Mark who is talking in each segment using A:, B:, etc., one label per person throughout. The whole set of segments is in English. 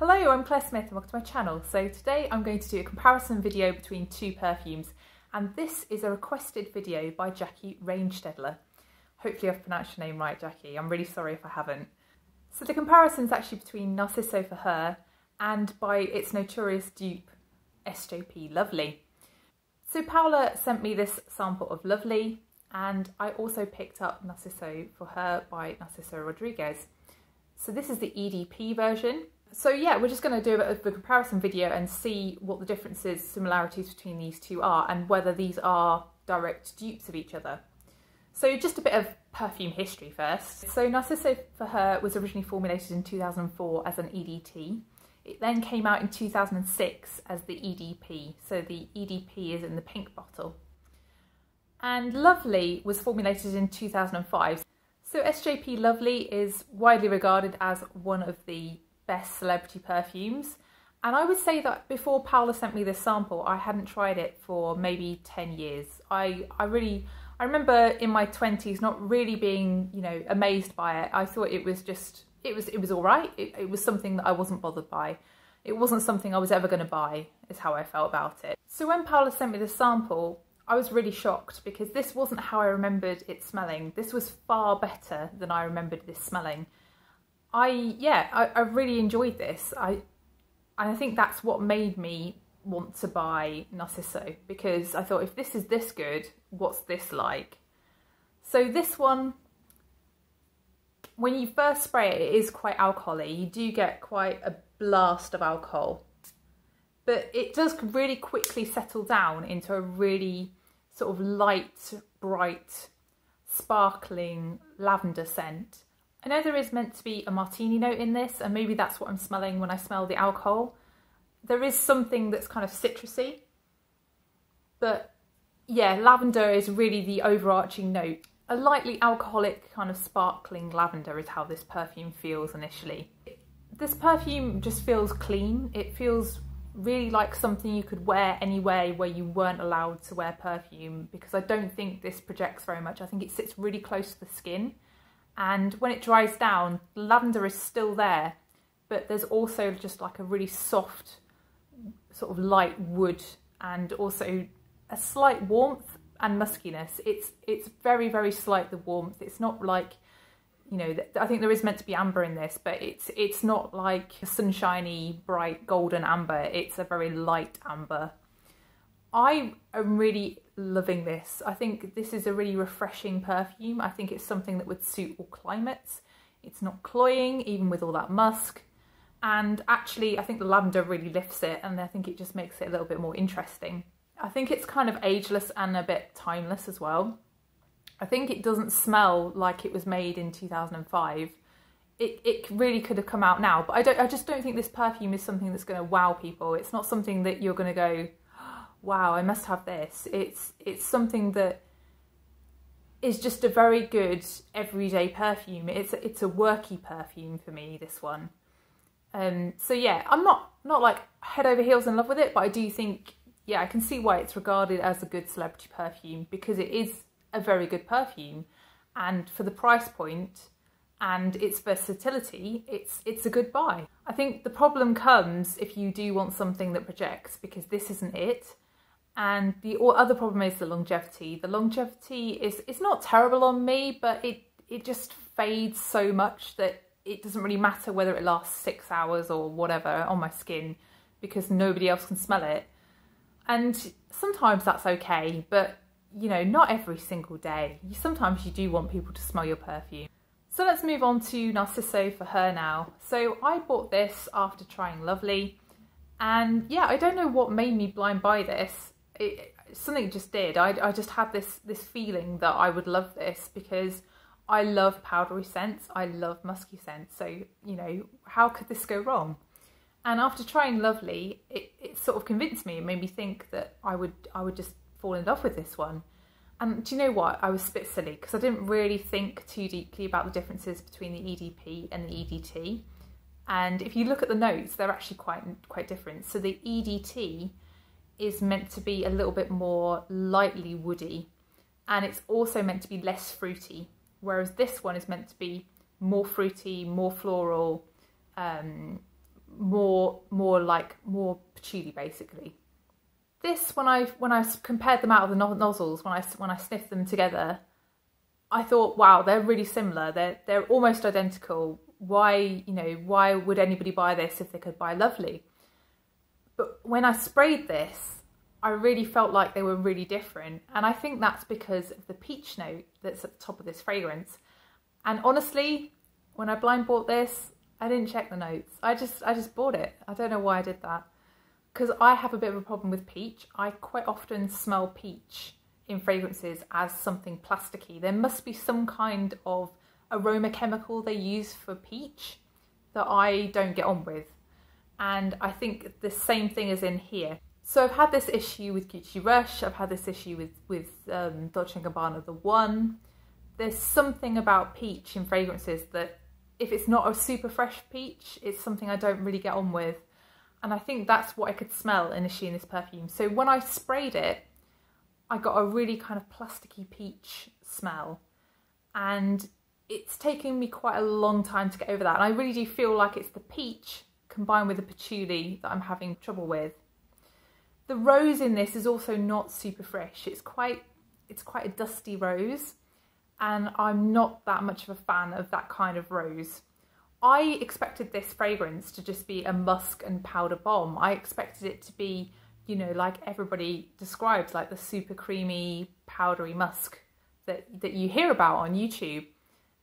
A: Hello, I'm Claire Smith and welcome to my channel. So today I'm going to do a comparison video between two perfumes and this is a requested video by Jackie Reinstedler. Hopefully I've pronounced your name right, Jackie. I'm really sorry if I haven't. So the comparison is actually between Narciso for her and by its notorious dupe, SJP Lovely. So Paola sent me this sample of Lovely and I also picked up Narciso for her by Narciso Rodriguez. So this is the EDP version so yeah, we're just going to do a bit of a comparison video and see what the differences, similarities between these two are and whether these are direct dupes of each other. So just a bit of perfume history first. So Narciso for Her was originally formulated in 2004 as an EDT. It then came out in 2006 as the EDP. So the EDP is in the pink bottle. And Lovely was formulated in 2005. So SJP Lovely is widely regarded as one of the best celebrity perfumes. And I would say that before Paola sent me this sample, I hadn't tried it for maybe 10 years. I, I really, I remember in my 20s not really being, you know, amazed by it. I thought it was just, it was, it was all right. It, it was something that I wasn't bothered by. It wasn't something I was ever going to buy, is how I felt about it. So when Paola sent me the sample, I was really shocked because this wasn't how I remembered it smelling. This was far better than I remembered this smelling. I yeah, I, I really enjoyed this. I I think that's what made me want to buy Narciso because I thought if this is this good, what's this like? So this one, when you first spray it, it is quite alcoholy. You do get quite a blast of alcohol, but it does really quickly settle down into a really sort of light, bright, sparkling lavender scent I know there is meant to be a martini note in this, and maybe that's what I'm smelling when I smell the alcohol. There is something that's kind of citrusy, but yeah, lavender is really the overarching note. A lightly alcoholic kind of sparkling lavender is how this perfume feels initially. This perfume just feels clean. It feels really like something you could wear anywhere where you weren't allowed to wear perfume because I don't think this projects very much. I think it sits really close to the skin and when it dries down, lavender is still there, but there's also just like a really soft, sort of light wood and also a slight warmth and muskiness. It's it's very very slight the warmth. It's not like you know I think there is meant to be amber in this, but it's it's not like a sunshiny bright golden amber. It's a very light amber. I am really loving this. I think this is a really refreshing perfume. I think it's something that would suit all climates. It's not cloying, even with all that musk. And actually, I think the lavender really lifts it and I think it just makes it a little bit more interesting. I think it's kind of ageless and a bit timeless as well. I think it doesn't smell like it was made in 2005. It, it really could have come out now, but I don't. I just don't think this perfume is something that's going to wow people. It's not something that you're going to go, wow, I must have this. It's it's something that is just a very good everyday perfume. It's a, it's a worky perfume for me. This one. Um, so yeah, I'm not not like head over heels in love with it, but I do think yeah, I can see why it's regarded as a good celebrity perfume because it is a very good perfume, and for the price point and its versatility, it's it's a good buy. I think the problem comes if you do want something that projects because this isn't it. And the other problem is the longevity. The longevity is it's not terrible on me, but it it just fades so much that it doesn't really matter whether it lasts six hours or whatever on my skin because nobody else can smell it. And sometimes that's okay, but you know, not every single day. Sometimes you do want people to smell your perfume. So let's move on to Narciso for her now. So I bought this after trying Lovely. And yeah, I don't know what made me blind buy this it, something just did. I, I just had this this feeling that I would love this because I love powdery scents. I love musky scents. So you know, how could this go wrong? And after trying Lovely, it, it sort of convinced me. It made me think that I would I would just fall in love with this one. And do you know what? I was a bit silly because I didn't really think too deeply about the differences between the EDP and the EDT. And if you look at the notes, they're actually quite quite different. So the EDT is meant to be a little bit more lightly woody and it's also meant to be less fruity whereas this one is meant to be more fruity more floral um, more more like more patchouli basically. This when I when I compared them out of the nozzles when I when I sniffed them together, I thought wow they're really similar. They're they're almost identical. Why you know why would anybody buy this if they could buy Lovely? But when I sprayed this, I really felt like they were really different. And I think that's because of the peach note that's at the top of this fragrance. And honestly, when I blind bought this, I didn't check the notes. I just I just bought it. I don't know why I did that. Because I have a bit of a problem with peach. I quite often smell peach in fragrances as something plasticky. There must be some kind of aroma chemical they use for peach that I don't get on with. And I think the same thing is in here. So I've had this issue with Gucci Rush, I've had this issue with, with um, Dolce & Gabbana The One. There's something about peach in fragrances that if it's not a super fresh peach, it's something I don't really get on with. And I think that's what I could smell initially in this perfume. So when I sprayed it, I got a really kind of plasticky peach smell. And it's taken me quite a long time to get over that. And I really do feel like it's the peach combined with the patchouli that I'm having trouble with. The rose in this is also not super fresh. It's quite it's quite a dusty rose and I'm not that much of a fan of that kind of rose. I expected this fragrance to just be a musk and powder bomb. I expected it to be, you know, like everybody describes, like the super creamy, powdery musk that, that you hear about on YouTube.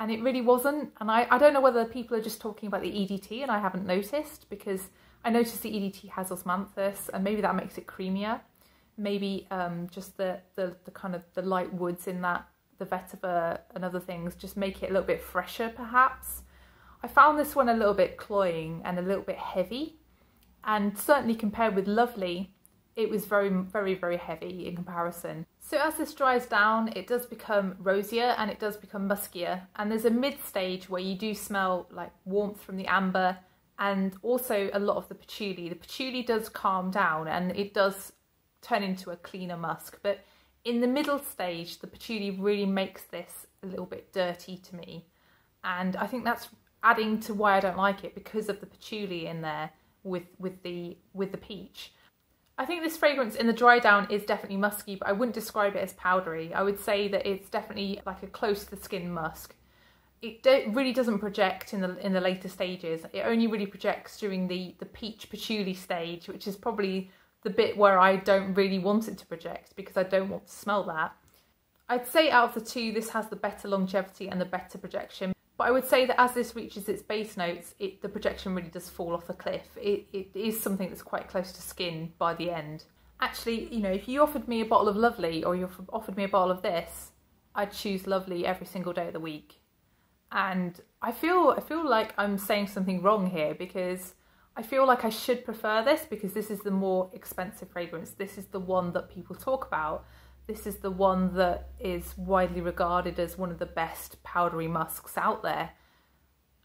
A: And it really wasn't. And I, I don't know whether people are just talking about the EDT and I haven't noticed because I noticed the EDT has osmanthus and maybe that makes it creamier. Maybe um, just the, the, the kind of the light woods in that, the vetiver and other things just make it a little bit fresher perhaps. I found this one a little bit cloying and a little bit heavy and certainly compared with Lovely, it was very, very, very heavy in comparison. So as this dries down, it does become rosier and it does become muskier. And there's a mid stage where you do smell like warmth from the amber and also a lot of the patchouli. The patchouli does calm down and it does turn into a cleaner musk, but in the middle stage, the patchouli really makes this a little bit dirty to me. And I think that's adding to why I don't like it because of the patchouli in there with, with the with the peach. I think this fragrance in the dry down is definitely musky, but I wouldn't describe it as powdery. I would say that it's definitely like a close to the skin musk it really doesn't project in the in the later stages. It only really projects during the the peach patchouli stage, which is probably the bit where I don't really want it to project because I don't want to smell that. I'd say out of the two, this has the better longevity and the better projection. But I would say that as this reaches its base notes, it, the projection really does fall off a cliff. It, it is something that's quite close to skin by the end. Actually, you know, if you offered me a bottle of Lovely or you offered me a bottle of this, I'd choose Lovely every single day of the week and I feel I feel like I'm saying something wrong here because I feel like I should prefer this because this is the more expensive fragrance. This is the one that people talk about. This is the one that is widely regarded as one of the best powdery musks out there.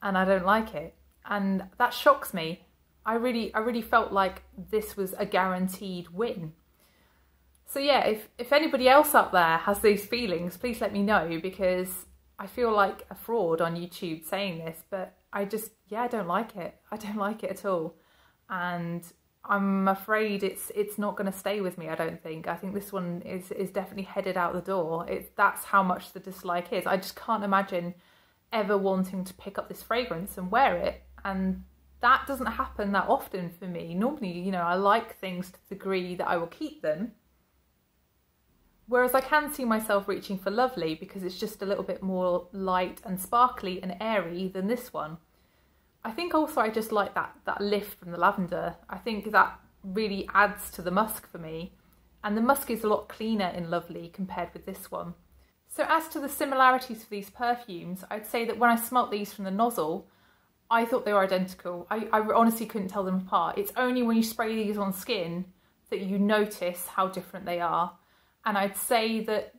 A: And I don't like it. And that shocks me. I really I really felt like this was a guaranteed win. So yeah, if if anybody else up there has these feelings, please let me know because I feel like a fraud on YouTube saying this, but I just, yeah, I don't like it. I don't like it at all. And I'm afraid it's it's not going to stay with me. I don't think. I think this one is is definitely headed out the door. It's that's how much the dislike is. I just can't imagine ever wanting to pick up this fragrance and wear it, and that doesn't happen that often for me. Normally, you know, I like things to the degree that I will keep them, Whereas I can see myself reaching for Lovely because it's just a little bit more light and sparkly and airy than this one. I think also I just like that, that lift from the lavender. I think that really adds to the musk for me. And the musk is a lot cleaner in Lovely compared with this one. So as to the similarities for these perfumes, I'd say that when I smelt these from the nozzle, I thought they were identical. I, I honestly couldn't tell them apart. It's only when you spray these on skin that you notice how different they are and I'd say that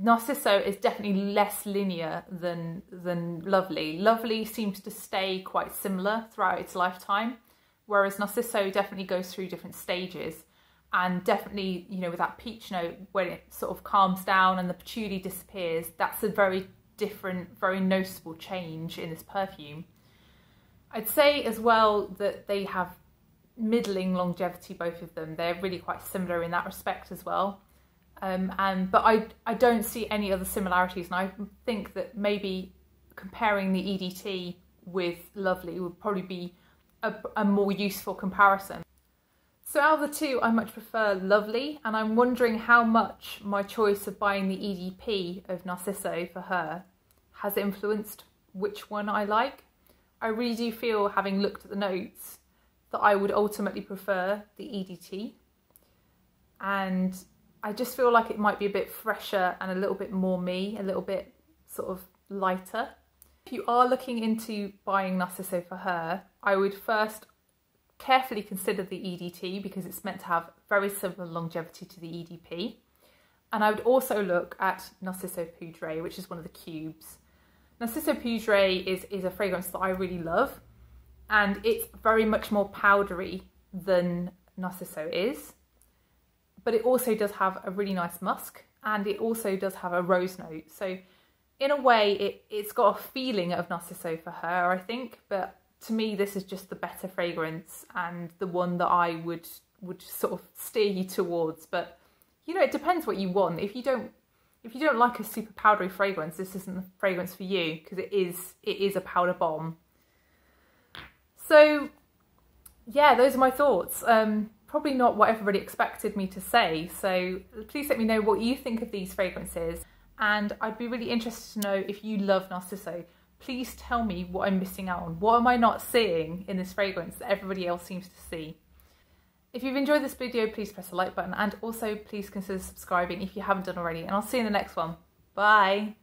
A: Narciso is definitely less linear than than Lovely. Lovely seems to stay quite similar throughout its lifetime, whereas Narciso definitely goes through different stages. And definitely, you know, with that peach note, when it sort of calms down and the patchouli disappears, that's a very different, very noticeable change in this perfume. I'd say as well that they have middling longevity, both of them. They're really quite similar in that respect as well. Um, and but I I don't see any other similarities, and I think that maybe comparing the EDT with Lovely would probably be a, a more useful comparison. So out of the two, I much prefer Lovely, and I'm wondering how much my choice of buying the EDP of Narciso for her has influenced which one I like. I really do feel, having looked at the notes, that I would ultimately prefer the EDT. And I just feel like it might be a bit fresher and a little bit more me, a little bit sort of lighter. If you are looking into buying Narciso for her, I would first carefully consider the EDT because it's meant to have very similar longevity to the EDP. And I would also look at Narciso Poudre, which is one of the cubes. Narciso Poudre is, is a fragrance that I really love and it's very much more powdery than Narciso is. But it also does have a really nice musk and it also does have a rose note. So in a way, it, it's got a feeling of Narciso for her, I think, but to me, this is just the better fragrance and the one that I would would sort of steer you towards. But you know, it depends what you want. If you don't if you don't like a super powdery fragrance, this isn't the fragrance for you because it is it is a powder bomb. So yeah, those are my thoughts. Um, probably not what everybody expected me to say. So please let me know what you think of these fragrances. And I'd be really interested to know if you love Narciso. Please tell me what I'm missing out on. What am I not seeing in this fragrance that everybody else seems to see? If you've enjoyed this video, please press the like button and also please consider subscribing if you haven't done already. And I'll see you in the next one. Bye.